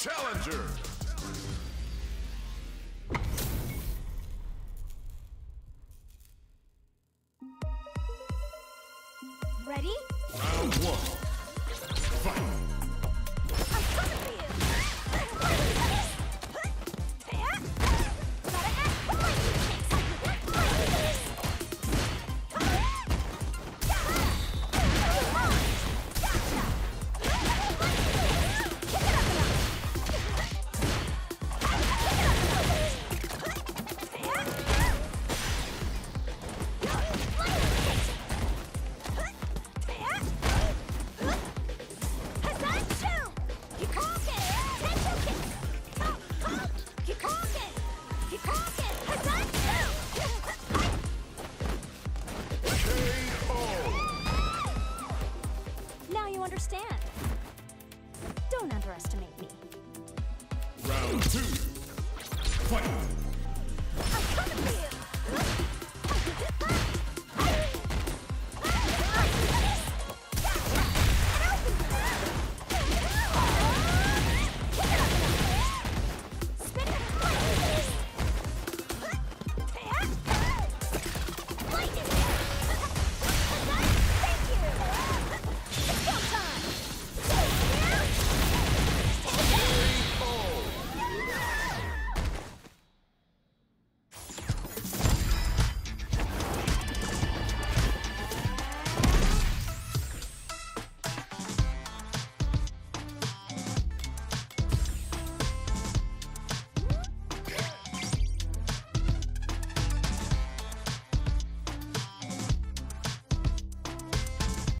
challenger. Ready? Round one. Fight. Don't underestimate me. Round two. Fight.